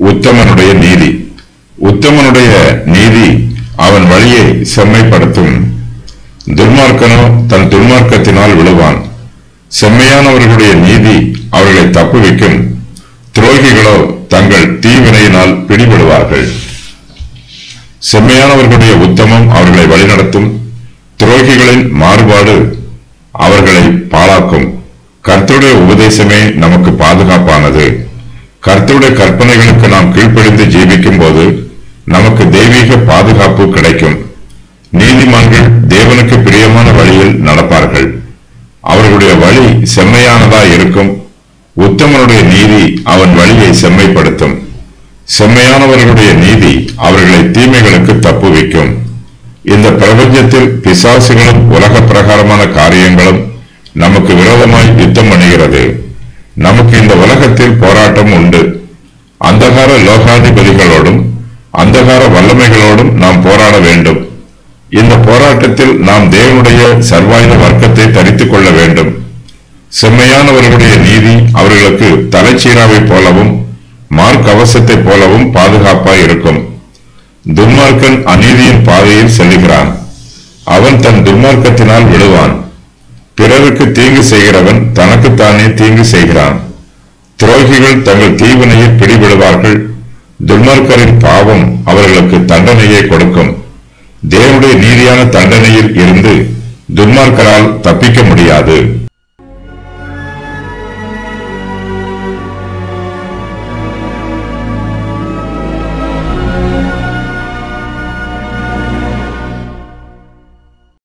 உத்தமனுடைய நீதி. உத்தமனுடைய நீதி அவன் வழியை செம்மைப்படுத்தும். துர்மார்க்கனோ தன் துர்மார்க்கத்தினால் விழுவான். செம்மையானவர்களுடைய நீதி அவர்களை தப்புவிக்கும். துரோகிகளோ தங்கள் தீவினையினால் பிடிபடுவார்கள். செம்மையானவர்களுடைய உத்தமம் அவர்களை வழிநடத்தும். துரோகிகளின் மாறுபாடு அவர்களை பாழாக்கும். கர்த்தருடைய உபதேசமே நமக்கு பாதுகாப்பானது. கர்த்தருடைய கற்பனைகளுக்கு நாம் கீழ்ப்படிந்து ஜீவிக்கும் போது நமக்கு தெய்வீக பாதுகாப்பு கிடைக்கும். நீதிமான்கள் தேவனுக்கு பிரியமான வழியில் நடப்பார்கள். அவர்களுடைய வழி செம்மையானதா இருக்கும். உத்தமனுடைய நீதி அவன் வழியை செம்மைப்படுத்தும். செம்மையானவர்களுடைய நீதி அவர்களை தீமைகளுக்கு தப்புவிக்கும். இந்த பிரபஞ்சத்தில் பிசாசுகளும் உலக பிரகாரமான காரியங்களும் நமக்கு விரோதமாய் யுத்தம் பண்ணுகிறது. போராட்டம் உண்டு. அந்தகார லோகாதிபதிகளோடும் அந்தகார வல்லமைகளோடும் நாம் போராட வேண்டும். இந்த போராட்டத்தில் நாம் தேவனுடைய சர்வாயுத வர்க்கத்தை தரித்துக் கொள்ள வேண்டும். செம்மையானவர்களுடைய நீதி அவர்களுக்கு தலைச்சீராவை போலவும் மார்க்கவசத்தைப் போலவும் பாதுகாப்பாய் இருக்கும். துன்மார்க்கன் அநீதியின் பாதையில் செல்லுகிறான். அவன் தன் துன்மார்க்கத்தினால் விழுவான். பிறருக்கு தீங்கு செய்கிறவன் தனக்குத்தானே தீங்கு செய்கிறான். துரோகிகள் தங்கள் தீவினையில் பிடிபடுவார்கள் துன்மார்க்கரின் பாவம் அவர்களுக்கு தண்டனையை கொடுக்கும். தேவனுடைய நீதியான தண்டனையில் இருந்து துன்மார்க்கரால் தப்பிக்க முடியாது.